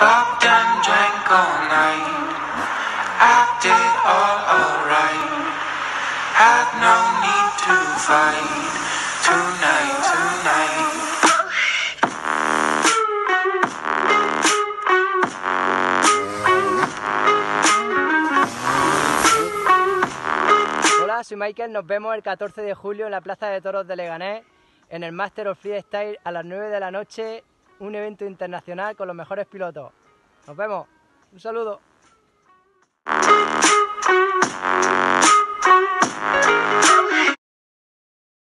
Fucked and drank all night. Acted all alright. Had no need to fight. Tonight, tonight. Hola, soy Michael. Nos vemos el 14 de julio en la Plaza de Toros de Leganés en el Master of Freestyle a las 9 de la noche. Un evento internacional con los mejores pilotos. Nos vemos. Un saludo.